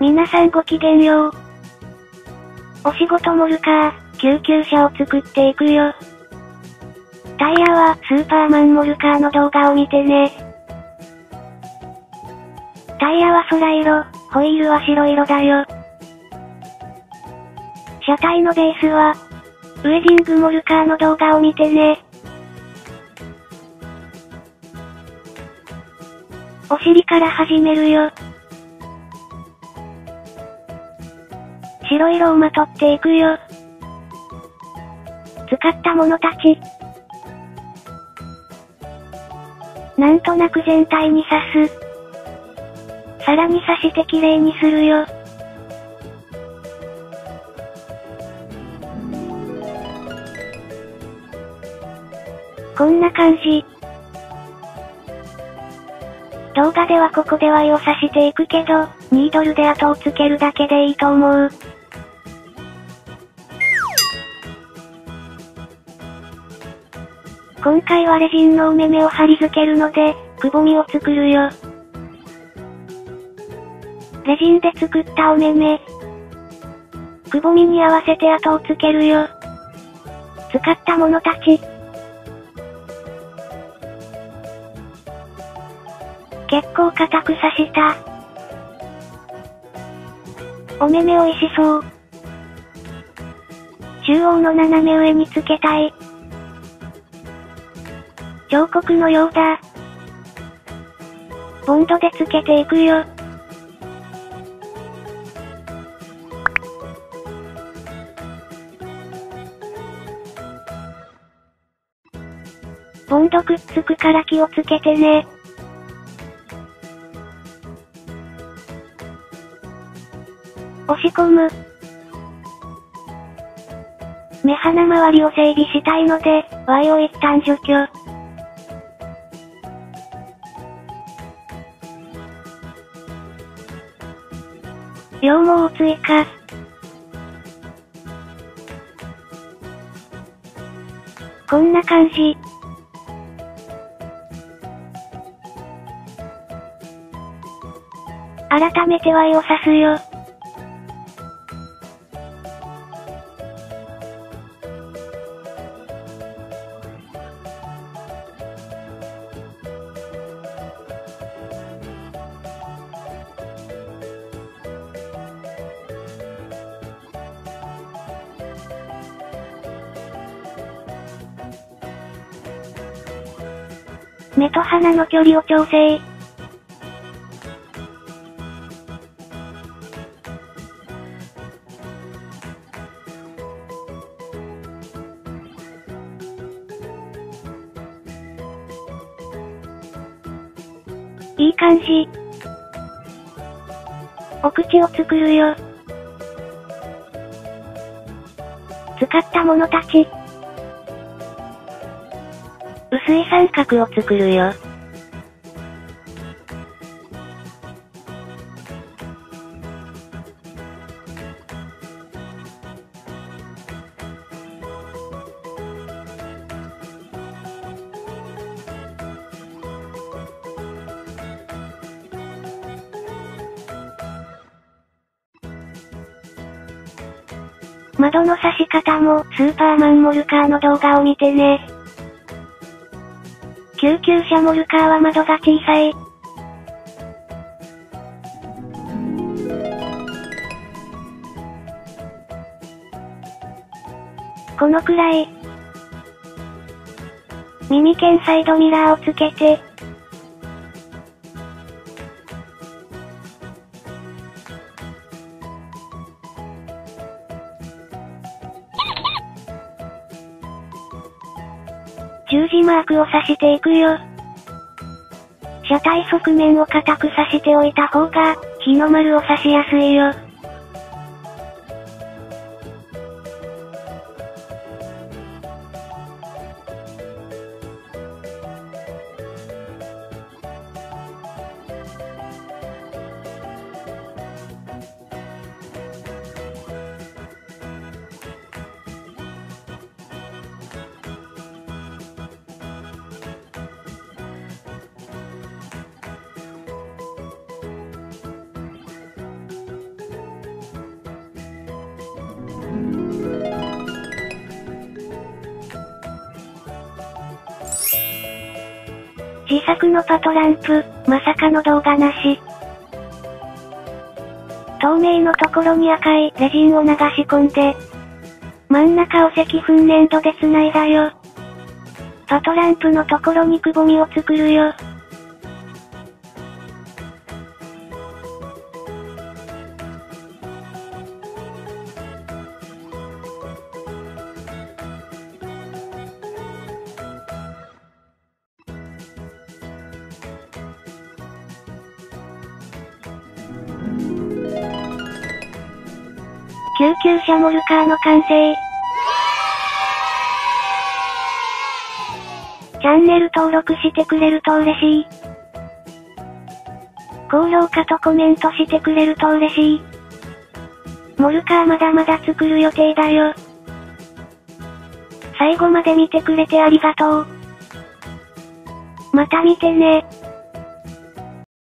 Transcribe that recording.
皆さんごきげんよう。お仕事モルカー、救急車を作っていくよ。タイヤはスーパーマンモルカーの動画を見てね。タイヤは空色、ホイールは白色だよ。車体のベースは、ウェディングモルカーの動画を見てね。お尻から始めるよ。白色をまとっていくよ。使ったものたち。なんとなく全体に刺す。さらに刺して綺麗にするよ。こんな感じ。動画ではここではを刺していくけど、ニードルで後をつけるだけでいいと思う。今回はレジンのお目目を貼り付けるので、くぼみを作るよ。レジンで作ったお目目。くぼみに合わせて後をつけるよ。使ったものたち。結構硬く刺した。お目目をしそう。中央の斜め上につけたい。彫刻のようだ。ボンドでつけていくよ。ボンドくっつくから気をつけてね。押し込む。目鼻周りを整備したいので、Y を一旦除去。羊毛を追加。こんな感じ。改めて Y をさすよ。目と鼻の距離を調整。いい感じ。お口を作るよ。使ったものたち。薄い三角を作るよ。窓の差し方もスーパーマンモルカーの動画を見てね。救急車モルカーは窓が小さい。このくらい。耳剣サイドミラーをつけて、十字マークを刺していくよ。車体側面を固く刺しておいた方が、日の丸を刺しやすいよ。自作のパトランプ、まさかの動画なし。透明のところに赤いレジンを流し込んで、真ん中を赤粉粘土で繋いだよ。パトランプのところにくぼみを作るよ。救急車モルカーの完成。チャンネル登録してくれると嬉しい。高評価とコメントしてくれると嬉しい。モルカーまだまだ作る予定だよ。最後まで見てくれてありがとう。また見てね。